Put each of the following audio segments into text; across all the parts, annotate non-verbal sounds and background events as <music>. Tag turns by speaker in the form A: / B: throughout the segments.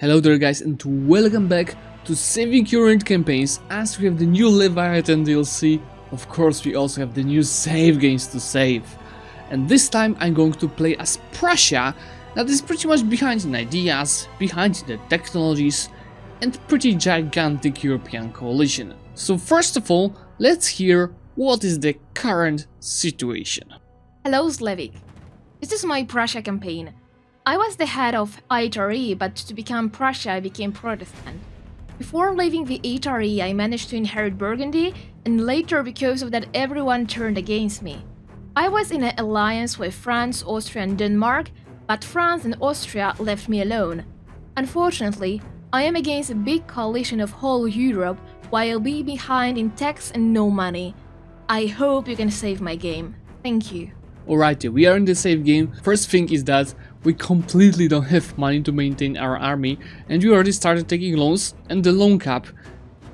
A: Hello there guys and welcome back to Saving Current Campaigns as we have the new Leviathan DLC. Of course we also have the new save games to save. And this time I'm going to play as Prussia that is pretty much behind in ideas, behind the technologies and pretty gigantic European coalition. So first of all, let's hear what is the current situation.
B: Hello, Zlewikk. This is my Prussia campaign. I was the head of HRE, but to become Prussia, I became Protestant. Before leaving the HRE, I managed to inherit Burgundy, and later, because of that, everyone turned against me. I was in an alliance with France, Austria, and Denmark, but France and Austria left me alone. Unfortunately, I am against a big coalition of whole Europe while being behind in tax and no money. I hope you can save my game. Thank you.
A: Alrighty, we are in the save game. First thing is that we completely don't have money to maintain our army and we already started taking loans and the loan cap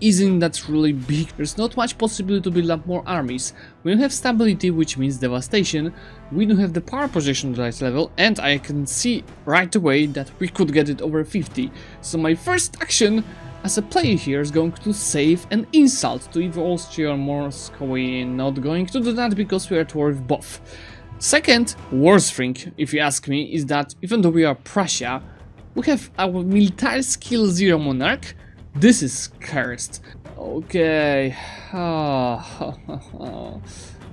A: isn't that really big. There's not much possibility to build up more armies. We don't have stability, which means devastation. We don't have the power projection device level, and I can see right away that we could get it over 50. So my first action as a player here is going to save an insult to either Austria or. We're not going to do that because we are at war with both. Second, worst thing, if you ask me, is that even though we are Prussia, we have our military skill 0 monarch. This is cursed. Okay. <laughs>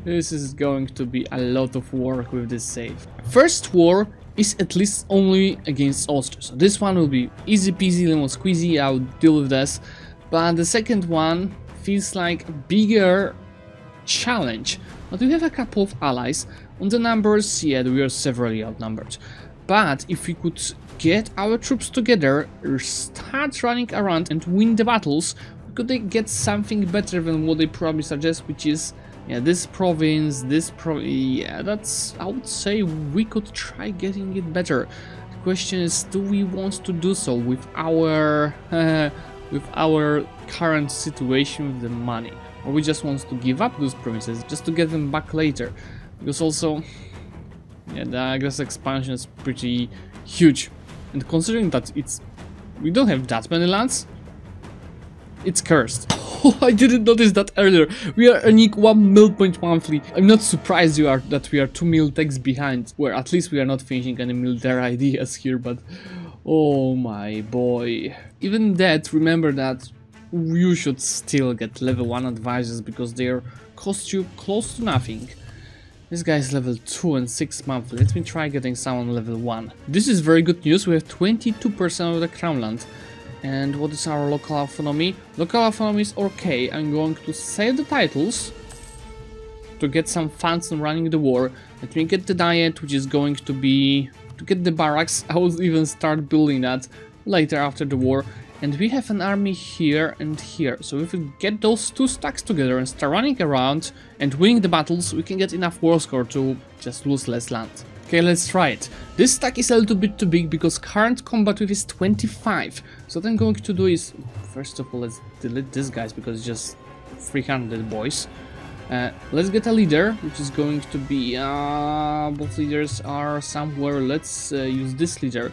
A: This is going to be a lot of work with this save. First war is at least only against Austria. So this one will be easy peasy lemon squeezy, I'll deal with this. But the second one feels like a bigger challenge. But we have a couple of allies. On the numbers, yeah, we are severely outnumbered. But if we could get our troops together, start running around and win the battles, could they get something better than what they probably suggest, which is yeah, this province, this pro yeah, that's, I would say we could try getting it better. The question is, do we want to do so with our, <laughs> with our current situation with the money? Or we just want to give up those provinces just to get them back later? Because also, yeah, the aggressive expansion is pretty huge. And considering that it's, we don't have that many lands, it's cursed. Oh, <laughs> I didn't notice that earlier. We are earning 1 mil point monthly. I'm not surprised you are that we are 2 mil techs behind, where at least we are not finishing any military <laughs> ideas here, but oh my boy. Even that, remember that you should still get level 1 advisors because they cost you close to nothing. This guy is level 2 and 6 monthly. Let me try getting someone level 1. This is very good news. We have 22% of the crown land. And what is our local autonomy? Local autonomy is okay. I'm going to save the titles to get some funds on running the war. Let me get the diet, which is going to be to get the barracks. <laughs> I will even start building that later after the war. And we have an army here and here. So if we get those two stacks together and start running around and winning the battles, we can get enough war score to just lose less land. Okay, let's try it. This stack is a little bit too big because current combat with is 25. So what I'm going to do is, first of all, let's delete these guys because it's just 300 boys. Uh, let's get a leader, which is going to be, uh, both leaders are somewhere. Let's uh, use this leader.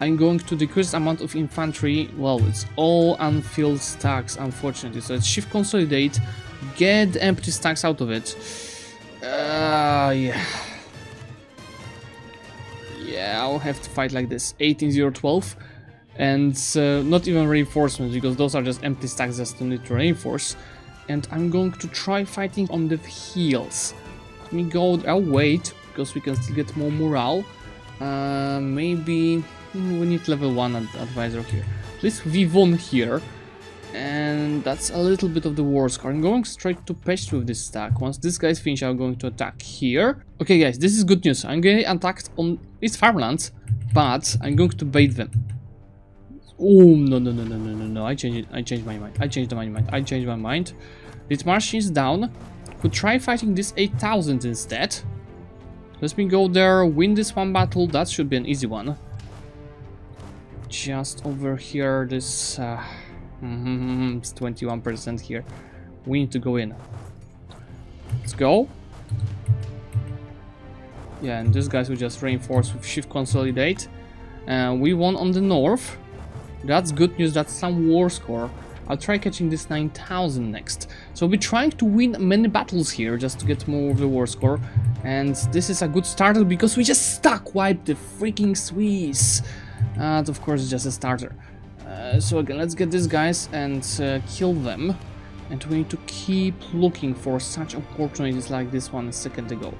A: I'm going to decrease amount of infantry. Well, it's all unfilled stacks, unfortunately. So let's shift consolidate, get empty stacks out of it. Uh, yeah. Yeah, I'll have to fight like this. 18012 and uh, not even reinforcements because those are just empty stacks that still need to reinforce. And I'm going to try fighting on the heels. Let me go, I'll wait because we can still get more morale. Uh, maybe Mm, we need level 1 advisor here. Please Vivon here. And that's a little bit of the war score. I'm going straight to Pest with this stack. Once this guy's finished, I'm going to attack here. Okay guys, this is good news. I'm getting attacked on these farmlands, but I'm going to bait them. Oh no no no no no no no! I changed it. I changed my mind. I changed my mind. I changed my mind. This marshal is down. Could try fighting this 8000 instead. Let me go there, win this one battle. That should be an easy one. Just over here, this. Uh, Mm-hmm, it's 21% here. We need to go in. Let's go. Yeah, and these guys will just reinforce with shift consolidate. Uh, we won on the north. That's good news, that's some war score. I'll try catching this 9000 next. So we're trying to win many battles here just to get more of the war score. And this is a good starter because we just stack wiped the freaking Swiss. And of course just a starter. Uh, so again, let's get these guys and uh, kill them. And we need to keep looking for such opportunities like this one a second ago.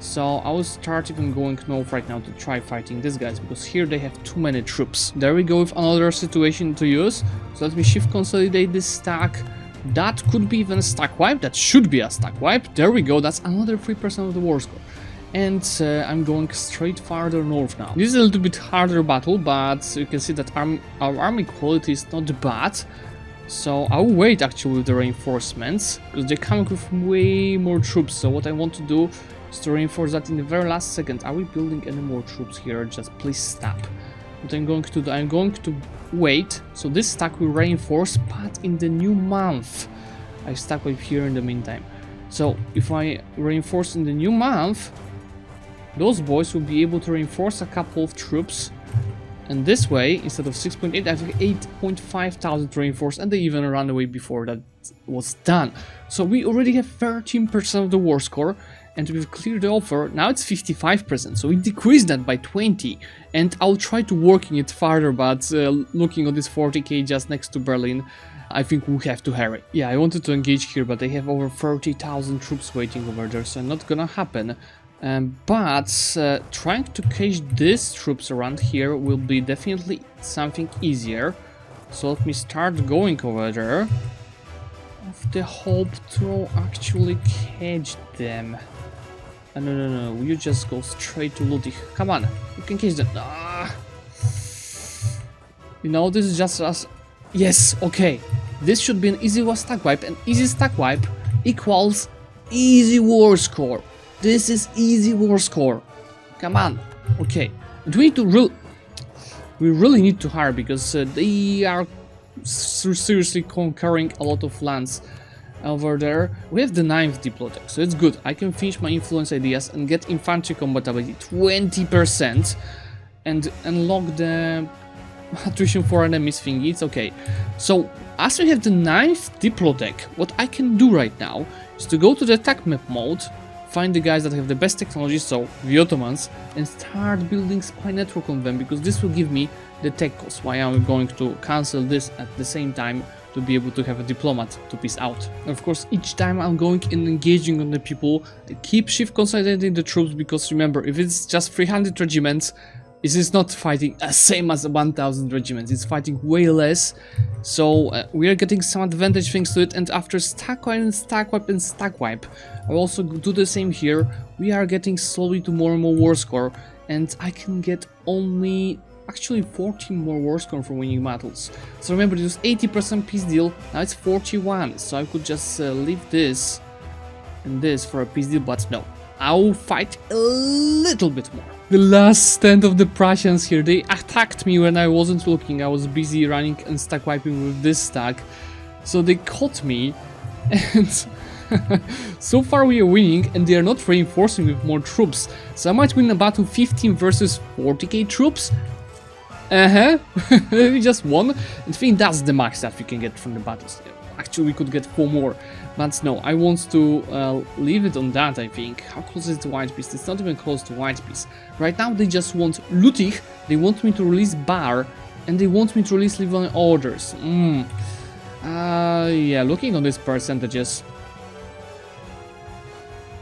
A: So I will start even going north right now to try fighting these guys because here they have too many troops. There we go with another situation to use. So let me shift consolidate this stack. That could be even a stack wipe. That should be a stack wipe. There we go. That's another 3% of the war score. And uh, I'm going straight farther north now. This is a little bit harder battle, but you can see that arm our army quality is not bad. So I'll wait actually with the reinforcements, because they're coming with way more troops. So what I want to do is to reinforce that in the very last second. Are we building any more troops here? Just please stop. What I'm going to do, I'm going to wait. So this stack will reinforce, but in the new month. I stack with here in the meantime. So if I reinforce in the new month, those boys will be able to reinforce a couple of troops. And this way, instead of 6.8, I have 8.5 thousand reinforced, and they even ran away before that was done. So we already have 13% of the war score, and we've cleared the offer, now it's 55%, so we decreased that by 20, and I'll try to working it further, but uh, looking at this 40k just next to Berlin, I think we have to hurry. Yeah, I wanted to engage here, but they have over 30,000 troops waiting over there, so not gonna happen. Um, but uh, trying to catch these troops around here will be definitely something easier. So let me start going over there with the hope to actually catch them. Uh, no, no, no, you just go straight to Ludwig. Come on, you can catch them. Ah. You know, this is just us. Yes, okay. This should be an easy stack wipe, and easy stack wipe equals easy war score. This is easy war score. Come on. Okay. Do we need to real... We really need to hire because uh, they are seriously conquering a lot of lands over there. We have the 9th Diplotech, so it's good. I can finish my influence ideas and get infantry combat ability 20% and unlock the <laughs> attrition for enemies thingy, it's okay. So, as we have the 9th Diplotech, what I can do right now is to go to the attack map mode, find the guys that have the best technology, so the Ottomans, and start building spy network on them, because this will give me the tech cost, why I'm going to cancel this at the same time to be able to have a diplomat to peace out. Of course, each time I'm going and engaging on the people, I keep shift consolidating the troops because remember, if it's just 300 regiments, it is not fighting the same as 1000 regiments, it's fighting way less, so uh, we are getting some advantage thanks to it, and after stack wipe and stack wipe and stack wipe, I also do the same here, we are getting slowly to more and more war score, and I can get only actually 14 more war score from winning battles. So remember, this was 80% peace deal, now it's 41, so I could just uh, leave this and this for a peace deal, but no. I'll fight a little bit more. The last stand of the Prussians here, they attacked me when I wasn't looking, I was busy running and stack wiping with this stack. So they caught me <laughs> and <laughs> so far we are winning and they are not reinforcing with more troops. So I might win a battle 15 versus 40k troops uh-huh. <laughs> we just won. I think that's the max that we can get from the battles. Actually, we could get four more. But no, I want to uh, leave it on that, I think. How close is the White Peace? It's not even close to White Peace. Right now, they just want Lüttich, they want me to release Bar, and they want me to release Livonian Orders. Mm. Uh, yeah, looking on these percentages...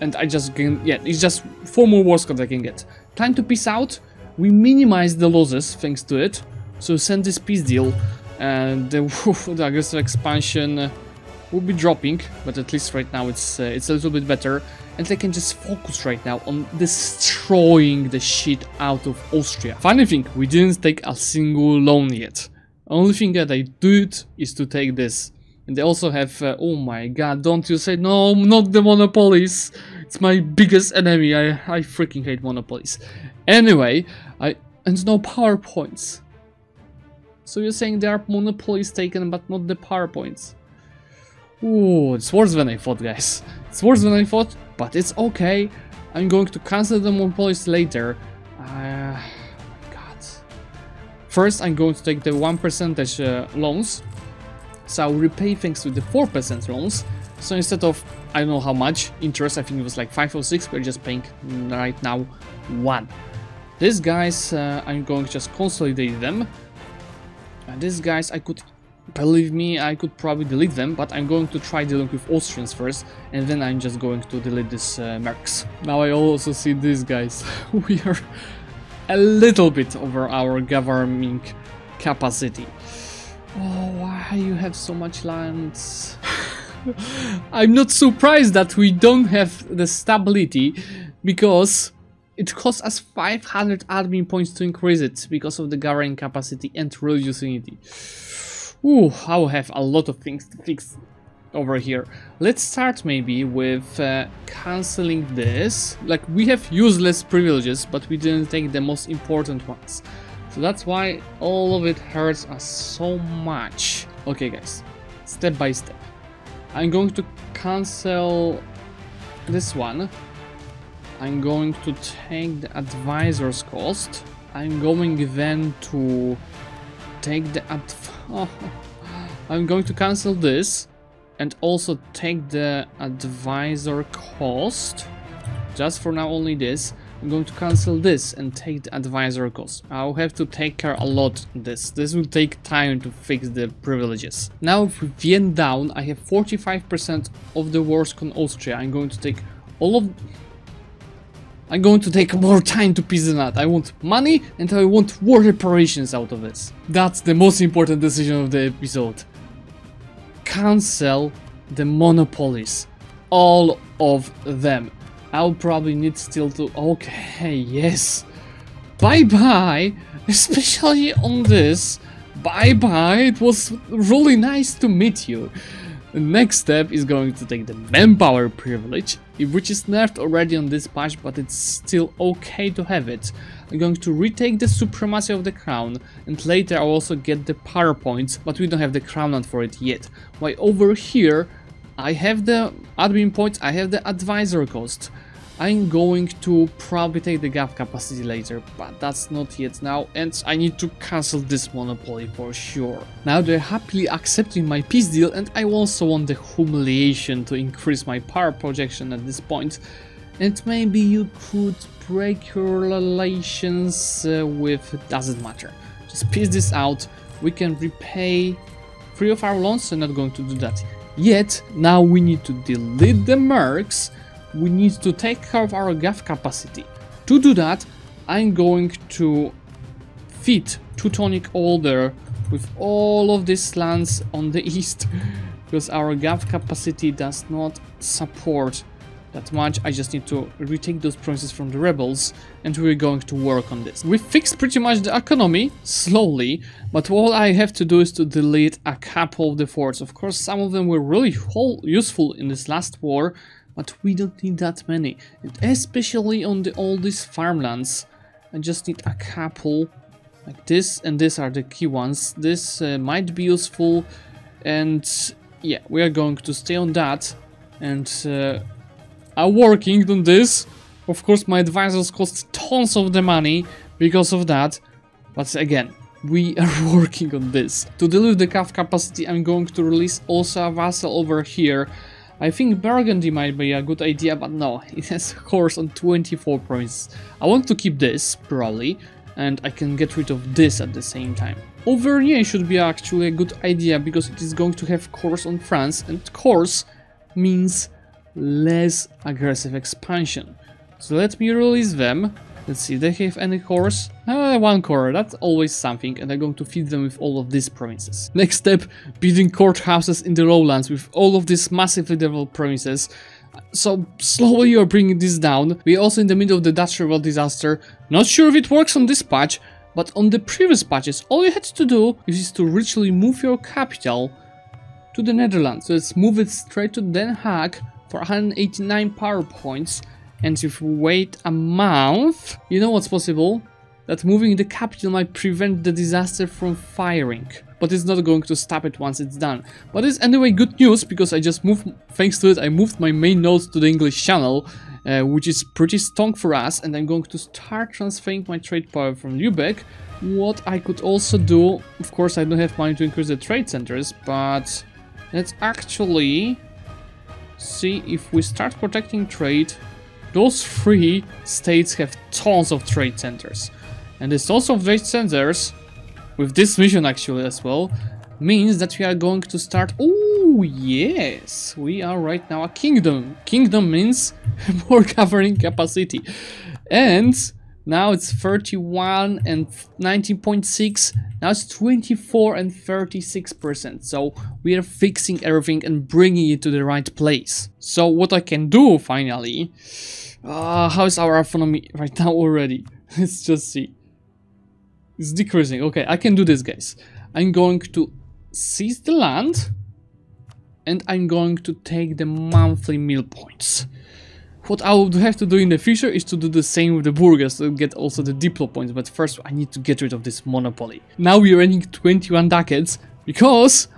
A: And I just can... Yeah, it's just four more war squads I can get. Time to peace out we minimize the losses thanks to it. So send this peace deal and <laughs> the, the aggressive expansion uh, will be dropping, but at least right now it's uh, it's a little bit better. And they can just focus right now on destroying the shit out of Austria. Funny thing, we didn't take a single loan yet. Only thing that I did is to take this. And they also have, uh, oh my god, don't you say, no, not the monopolies. It's my biggest enemy, I, I freaking hate monopolies. Anyway, I, and no PowerPoints. So you're saying there are monopolies taken, but not the PowerPoints. Ooh, it's worse than I thought, guys. It's worse than I thought, but it's okay. I'm going to cancel the monopolies later. Uh, First, I'm going to take the 1% uh, loans. So I'll repay thanks to the 4% loans. So instead of, I don't know how much interest, I think it was like 5 or 6, we're just paying right now 1. These guys, uh, I'm going to just consolidate them. And these guys, I could, believe me, I could probably delete them, but I'm going to try dealing with Austrians first, and then I'm just going to delete these uh, mercs. Now I also see these guys. <laughs> we are a little bit over our governing capacity. Oh, why you have so much land? <laughs> I'm not surprised that we don't have the stability because it costs us 500 admin points to increase it because of the governing capacity and religious unity. Ooh, I will have a lot of things to fix over here. Let's start maybe with uh, cancelling this. Like, we have useless privileges, but we didn't take the most important ones. So that's why all of it hurts us so much. Okay, guys, step by step. I'm going to cancel this one. I'm going to take the advisor's cost. I'm going then to take the oh, <laughs> I'm going to cancel this and also take the advisor cost. Just for now only this. I'm going to cancel this and take the advisor cost. I'll have to take care a lot this. This will take time to fix the privileges. Now with Vienna down, I have 45% of the wars on Austria. I'm going to take all of... I'm going to take more time to peace it out. I want money and I want war reparations out of this. That's the most important decision of the episode. Cancel the monopolies. All of them. I'll probably need still to... Okay, yes. Bye-bye. Especially on this. Bye-bye. It was really nice to meet you. The next step is going to take the manpower privilege, which is nerfed already on this patch, but it's still okay to have it. I'm going to retake the supremacy of the crown, and later I'll also get the power points, but we don't have the crown for it yet. While over here, I have the admin points, I have the advisor cost. I'm going to probably take the gov capacity later, but that's not yet now, and I need to cancel this monopoly for sure. Now they're happily accepting my peace deal, and I also want the humiliation to increase my power projection at this point. And maybe you could break your relations uh, with, doesn't matter. Just peace this out, we can repay three of our loans, I'm not going to do that yet. Now we need to delete the mercs, we need to take care of our gov capacity. To do that, I'm going to feed Teutonic Order with all of these lands on the <laughs> east because our gov capacity does not support that much. I just need to retake those provinces from the rebels and we're going to work on this. We fixed pretty much the economy slowly, but all I have to do is to delete a couple of the forts. Of course, some of them were really useful in this last war, but we don't need that many. And especially on the all these farmlands, I just need a couple like this and these are the key ones. This uh, might be useful and yeah, we are going to stay on that and uh, I'm working on this. Of course, my advisors cost tons of the money because of that, but again, we <laughs> are working on this. To with the gov capacity, I'm going to release also a vassal over here I think Burgundy might be a good idea, but no, <laughs> it has a course on 24 points. I want to keep this, probably, and I can get rid of this at the same time. Auvergne should be actually a good idea, because it is going to have course on France, and course means less aggressive expansion. So let me release them, Let's see, they have any cores? Uh, one core, that's always something, and I'm going to feed them with all of these provinces. <laughs> Next step, building courthouses in the lowlands with all of these massively developed provinces. So slowly you're bringing this down. We're also in the middle of the Dutch revolt disaster. Not sure if it works on this patch, but on the previous patches, all you had to do is to literally move your capital to the Netherlands. So let's move it straight to Den Haag for 189 power points and if we wait a month, you know what's possible? That moving the capital might prevent the disaster from firing. But it's not going to stop it once it's done. But it's anyway good news because I just moved, thanks to it, I moved my main nodes to the English channel. uh, which is pretty strong for us. And I'm going to start transferring my trade power from Lubeck. What I could also do, of course, I don't have money to increase the trade centers, but let's actually see if we start protecting trade. Those three states have tons of trade centers. And this tons of trade centers, with this mission actually as well, means that we are going to start... Oh, yes! We are right now a kingdom. Kingdom means <laughs> more governing capacity. And now it's 31 and 19.6. Now it's 24 and 36%. So we are fixing everything and bringing it to the right place. So what I can do finally... Uh, how is our autonomy <laughs> right now already? Let's just see. It's decreasing. Okay, I can do this, guys. I'm going to seize the land and I'm going to take the monthly mill points. What I would have to do in the future is to do the same with the burghers to get also the diplo points, but first I need to get rid of this monopoly. Now we are running 21 ducats because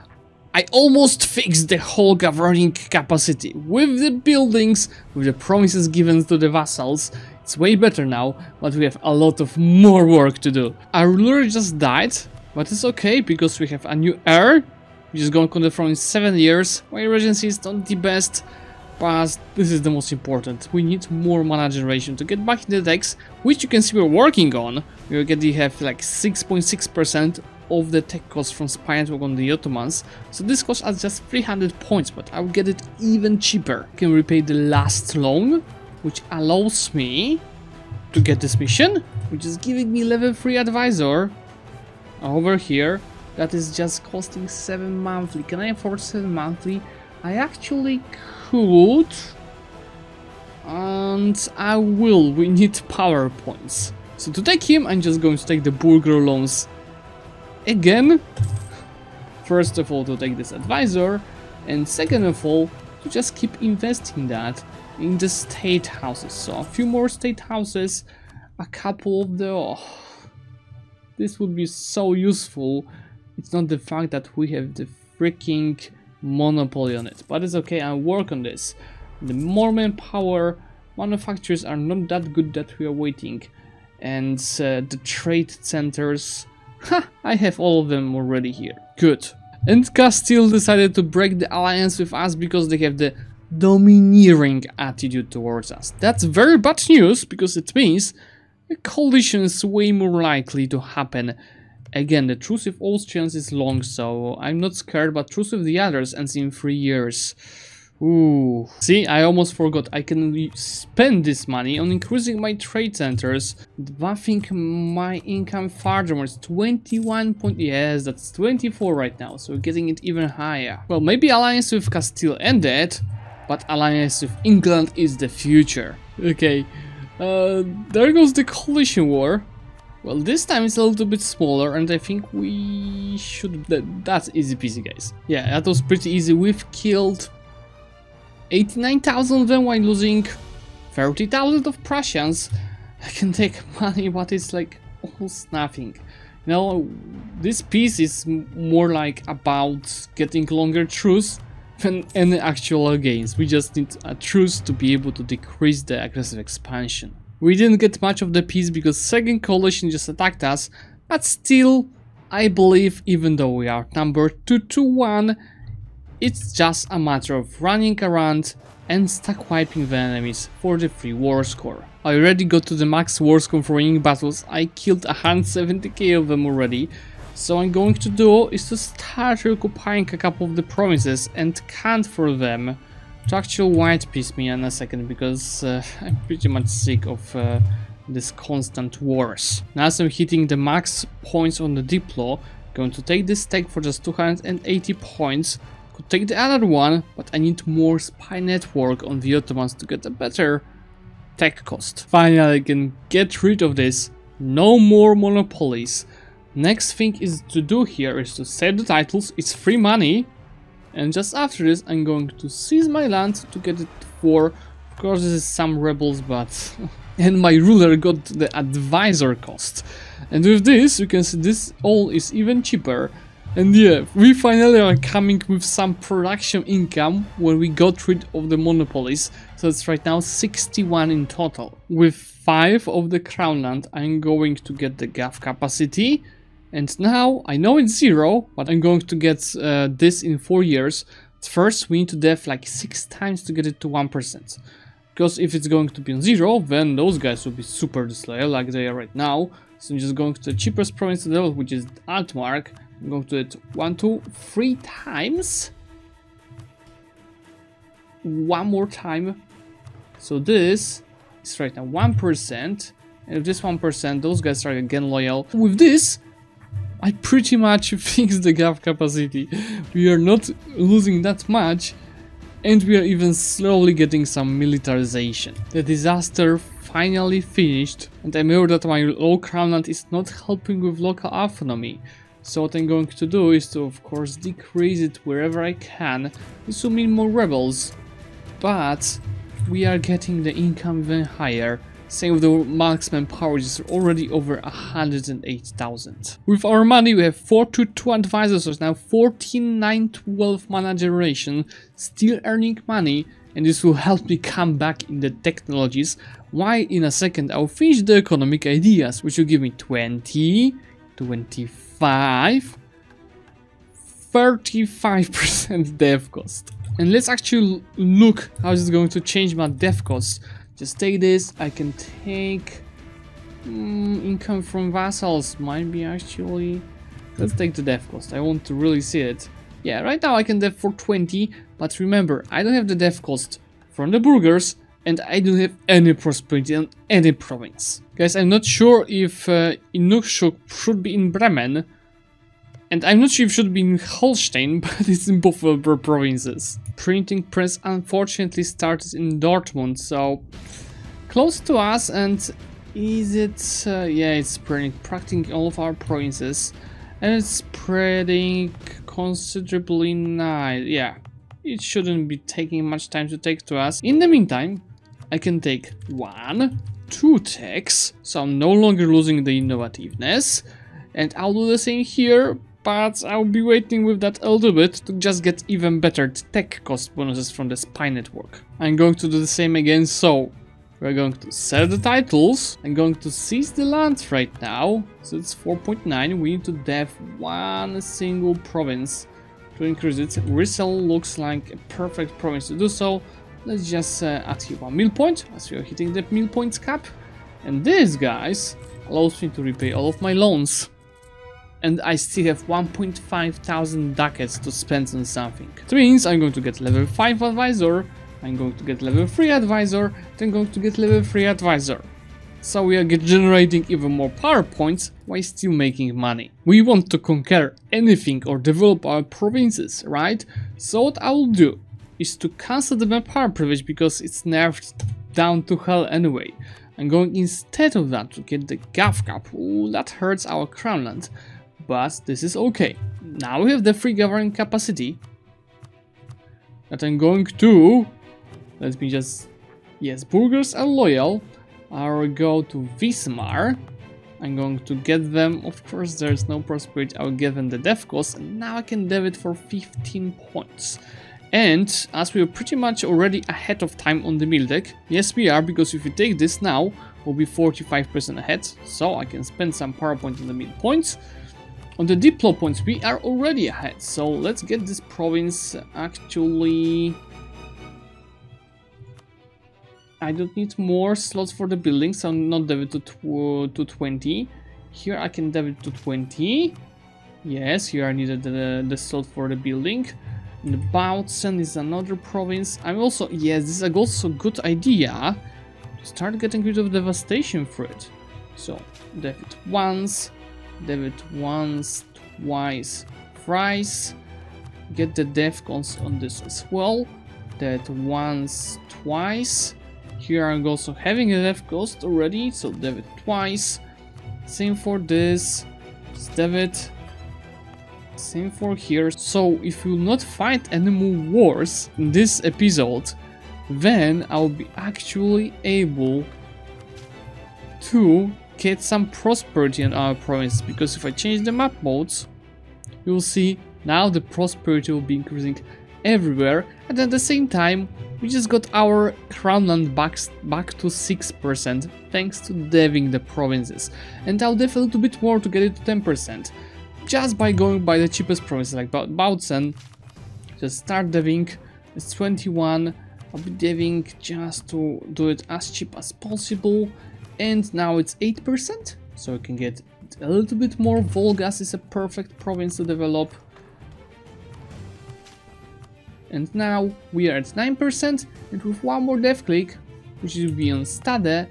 A: I almost fixed the whole governing capacity. With the buildings, with the promises given to the vassals, it's way better now, but we have a lot of more work to do. Our ruler just died, but it's okay because we have a new heir, which is going to the throne in 7 years. My regency is not the best, but this is the most important. We need more mana generation to get back in the decks, which you can see we're working on. We already have like 6.6% of the tech cost from Spy Network on the Ottomans. So this costs us just 300 points, but I'll get it even cheaper. I can repay the last loan, which allows me to get this mission, which is giving me level 3 advisor over here that is just costing 7 monthly. Can I afford 7 monthly? I actually could. And I will. We need power points. So to take him, I'm just going to take the burgher loans again. First of all, to take this advisor. And second of all, to just keep investing that in the state houses. So a few more state houses, a couple of the... Oh, this would be so useful. It's not the fact that we have the freaking monopoly on it, but it's okay, I'll work on this. The more manpower, manufacturers are not that good that we are waiting. And uh, the trade centers, ha, I have all of them already here. Good. And Castile decided to break the alliance with us because they have the domineering attitude towards us. That's very bad news because it means a coalition is way more likely to happen. Again, the truce with Austrians is long, so I'm not scared, but truce with the others ends in three years. Ooh. See, I almost forgot. I can spend this money on increasing my trade centers, buffing my income furthermore. It's 21 point... Yes, that's 24 right now, so getting it even higher. Well, maybe alliance with Castile ended, but alliance with England is the future. Okay, uh, there goes the coalition war. Well, this time it's a little bit smaller, and I think we should... That, that's easy peasy, guys. Yeah, that was pretty easy. We've killed 89,000 of them while losing 30,000 of Prussians. I can take <laughs> money, but it's like almost nothing. You know, this peace is more like about getting longer truce than any actual gains. We just need a truce to be able to decrease the aggressive expansion. We didn't get much of the peace because second coalition just attacked us, but still, I believe even though we are number 2 to 1, it's just a matter of running around and stack wiping the enemies for the free war score. I already got to the max war score for winning battles, I killed 170k of them already, so I'm going to do is to start occupying a couple of the provinces and count for them to actual white peace me in a second because uh, I'm pretty much sick of uh, this constant wars. Now as I'm hitting the max points on the Diplo, going to take this tech for just 280 points, could take the other one, but I need more spy network on the Ottomans to get a better tech cost. Finally I can get rid of this, no more monopolies, Next thing is to do here is to save the titles, it's free money. And just after this I'm going to seize my land to get it for, of course this is some rebels but... <laughs> and my ruler got the advisor cost. And with this you can see this all is even cheaper. And yeah, we finally are coming with some production income when we got rid of the monopolies. So it's right now 61 in total. With 5 of the crown land, I'm going to get the gov capacity. And now, I know it's 0, but I'm going to get uh, this in 4 years. First, we need to def like 6 times to get it to 1%. Because if it's going to be on 0, then those guys will be super disloyal like they are right now. So I'm just going to the cheapest province to develop, which is Altmark. I'm going to do it one, two, three times. One more time. So this is right now 1%. And with this 1%, those guys are again loyal. With this, I pretty much <laughs> fixed the gov capacity. We are not losing that much. And we are even slowly getting some militarization. The disaster finally finished and I'm aware that my low crownland is not helping with local autonomy. So what I'm going to do is to of course decrease it wherever I can. This will mean more rebels. But we are getting the income even higher. Same with the marksman power, is already over 108,000. With our money, we have 4 to 2 advisors, so now 14, 9, 12 mana generation, still earning money, and this will help me come back in the technologies. Why in a second I'll finish the economic ideas, which will give me 20, 25, 35% <laughs> dev cost. And let's actually look how this is going to change my dev cost. Just take this, I can take mm, income from vassals, might be actually... Let's take the dev cost, I want to really see it. Yeah, right now I can dev for 20, but remember, I don't have the dev cost from the burghers, and I don't have any prosperity in any province. Guys, I'm not sure if uh, Inukshuk should be in Bremen, and I'm not sure if it should be in Holstein, <laughs> but it's in both provinces. Printing press unfortunately started in Dortmund, so close to us and is it... Uh, yeah, it's spreading practically all of our provinces and it's spreading considerably nice. Yeah, it shouldn't be taking much time to take to us. In the meantime, I can take one, two techs, so I'm no longer losing the innovativeness. And I'll do the same here, but I'll be waiting with that a little bit to just get even better tech cost bonuses from the spy network. I'm going to do the same again, so we're going to sell the titles. I'm going to seize the lands right now, so it's 4.9. We need to dev one single province to increase it. Resell looks like a perfect province to do so. Let's just uh, add here one mill point, as we are hitting the mill points cap. And this, guys, allows me to repay all of my loans and I still have 1.5 thousand ducats to spend on something. Means I'm going to get level 5 advisor, I'm going to get level 3 advisor, then going to get level 3 advisor. So we are generating even more power points while still making money. We want to conquer anything or develop our provinces, right? So what I will do is to cancel the power privilege because it's nerfed down to hell anyway. I'm going instead of that to get the Gov Cap, ooh that hurts our crownland but this is okay. Now we have the free governing capacity. That I'm going to, let me just, yes, Burghers are loyal, I'll go to Wismar, I'm going to get them, of course there's no prosperity, I'll give them the dev cost, and now I can dev it for 15 points. And as we are pretty much already ahead of time on the mill deck, yes we are, because if we take this now, we'll be 45% ahead, so I can spend some power points on the mill points, on the diplo points, we are already ahead, so let's get this province actually... I don't need more slots for the building, so not dev it to, tw to 20. Here I can dev it to 20. Yes, here I needed the, the slot for the building. And Bautzen is another province. I'm also, yes, this is also a good idea to start getting rid of devastation for it. So, dev it once, David once, twice, thrice. Get the dev cons on this as well. That once, twice. Here I'm also having a dev cost already, so David twice. Same for this. David. Same for here. So if will not fight any more wars in this episode, then I'll be actually able to get some prosperity in our province because if I change the map modes you'll see now the prosperity will be increasing everywhere. And at the same time we just got our crownland back, back to 6% thanks to deving the provinces. And I'll dev a little bit more to get it to 10% just by going by the cheapest provinces like Bautzen. Just start deving it's 21 I'll be deving just to do it as cheap as possible and now it's 8% so we can get a little bit more Wolgast is a perfect province to develop and now we are at 9% and with one more dev click, which will be on Stade,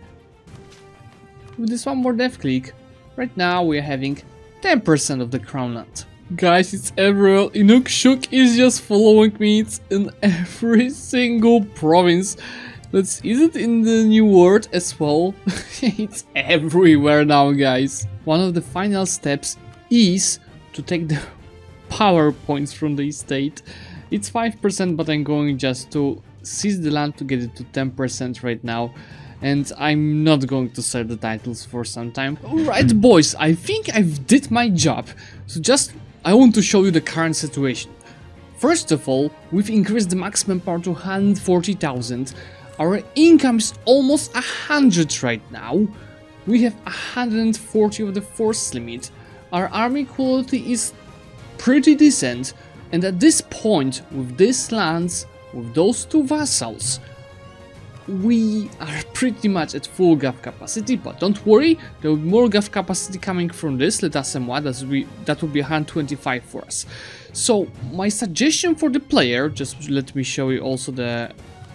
A: with this one more dev click, right now we are having 10% of the Crownland. Guys, it's everywhere, Inukshuk is just following me, it's in every <laughs> single province. Let's, is it in the new world as well? <laughs> it's everywhere now, guys. One of the final steps is to take the <laughs> power points from the estate it's 5% but I'm going just to seize the land to get it to 10% right now and I'm not going to sell the titles for some time. Alright <clears throat> boys, I think I've did my job, so just I want to show you the current situation. First of all, we've increased the maximum power to 140,000, our income is almost 100 right now, we have 140 of the force limit, our army quality is pretty decent, and at this point, with these lands, with those two vassals, we are pretty much at full gov capacity, but don't worry, there will be more gov capacity coming from this, let us what that will, that will be 125 for us. So my suggestion for the player, just let me show you also the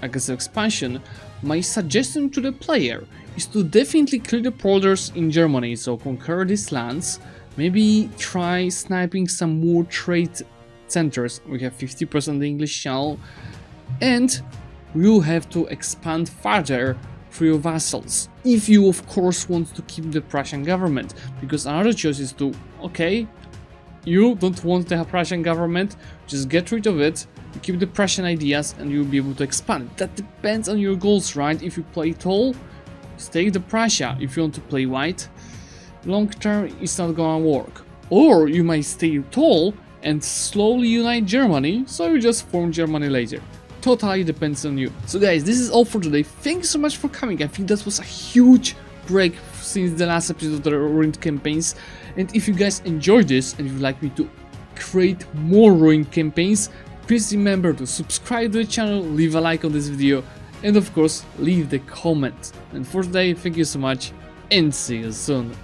A: Guess expansion, my suggestion to the player is to definitely clear the polders in Germany, so conquer these lands, maybe try sniping some more trade centers. We have 50% English channel and you have to expand further through your vassals. If you of course want to keep the Prussian government, because another choice is to, okay, you don't want the Prussian government, just get rid of it, keep the Prussian ideas and you'll be able to expand. That depends on your goals, right? If you play tall, stay the Prussia. If you want to play white, long term it's not gonna work. Or you might stay tall and slowly unite Germany, so you just form Germany later. Totally depends on you. So guys, this is all for today. Thank you so much for coming. I think that was a huge break since the last episode of the Ruined campaigns. And if you guys enjoyed this and you'd like me to create more Ruined campaigns, please remember to subscribe to the channel, leave a like on this video, and of course, leave the comment. And for today, thank you so much, and see you soon.